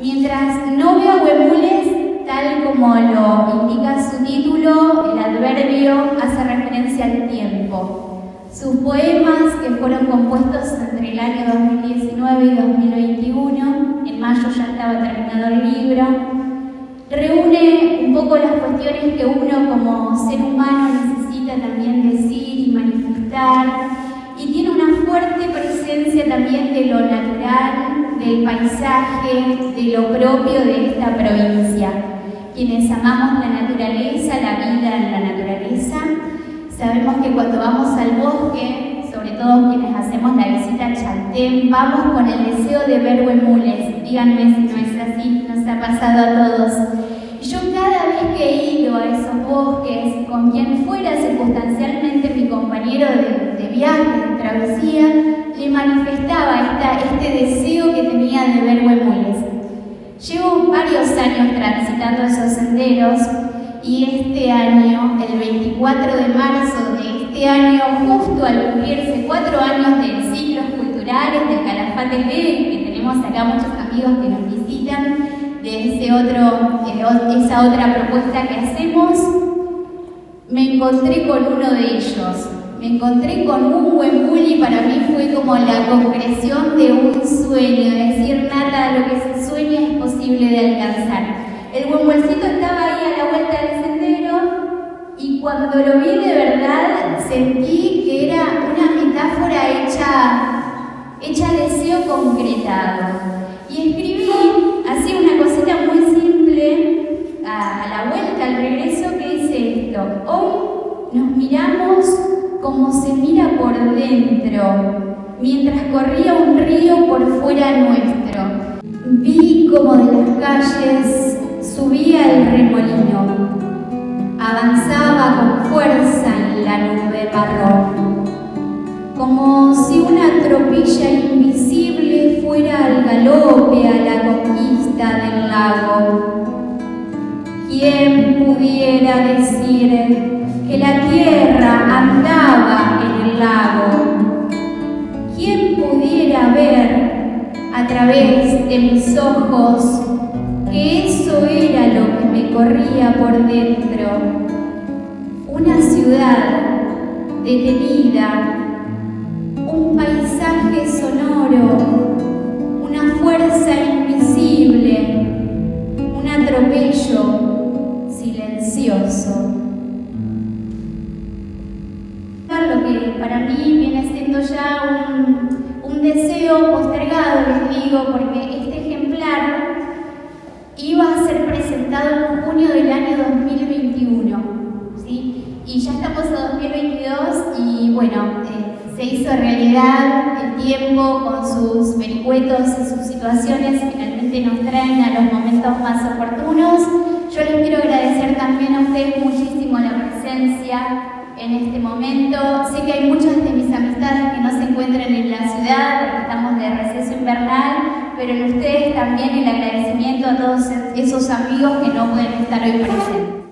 Mientras no veo huemules, tal como lo indica su título, el adverbio hace referencia al tiempo. Sus poemas, que fueron compuestos entre el año 2019 y 2021, en mayo ya estaba terminado el libro, reúne un poco las cuestiones que uno como ser humano necesita también decir y manifestar, y tiene una fuerte presencia también de lo del paisaje, de lo propio de esta provincia. Quienes amamos la naturaleza, la vida en la naturaleza, sabemos que cuando vamos al bosque, sobre todo quienes hacemos la visita a Chantén, vamos con el deseo de ver huemules. Díganme si no es así, nos ha pasado a todos. Yo cada vez que he ido a esos bosques, con quien fuera circunstancialmente compañero de, de viaje, de travesía, le manifestaba esta, este deseo que tenía de ver huemules. Llevo varios años transitando esos senderos y este año, el 24 de marzo de este año, justo al cumplirse cuatro años de ciclos culturales del Calafate B, que tenemos acá muchos amigos que nos visitan, de ese otro, eh, esa otra propuesta que hacemos, me encontré con uno de ellos, me encontré con un buen y para mí fue como la concreción de un sueño, de decir nada, lo que se sueña es posible de alcanzar. El buen estaba ahí a la vuelta del sendero y cuando lo vi de verdad sentí que era una metáfora hecha, hecha deseo concretado. Y escribí así una cosita muy simple a la vuelta, al regreso, que dice esto. Hoy nos miramos como se mira por dentro, mientras corría un río por fuera nuestro. Vi como de las calles subía el remolino, avanzaba con fuerza en la nube marrón, como si una tropilla invisible fuera al galope a la conquista del lago. ¿Quién pudiera decir que la tierra andaba en el lago. ¿Quién pudiera ver a través de mis ojos que eso era lo que me corría por dentro? Una ciudad detenida, para mí viene siendo ya un, deseo postergado, les digo, porque este ejemplar iba a ser presentado en junio del año 2021, ¿sí? Y ya estamos en 2022 y bueno, eh, se hizo realidad el tiempo con sus vericuetos y sus situaciones, finalmente nos traen a los momentos más oportunos. Yo les quiero agradecer también a ustedes muchísimo la presencia, en este momento. Sé que hay muchas de mis amistades que no se encuentran en la ciudad porque estamos de receso invernal, pero en ustedes también el agradecimiento a todos esos amigos que no pueden estar hoy presentes.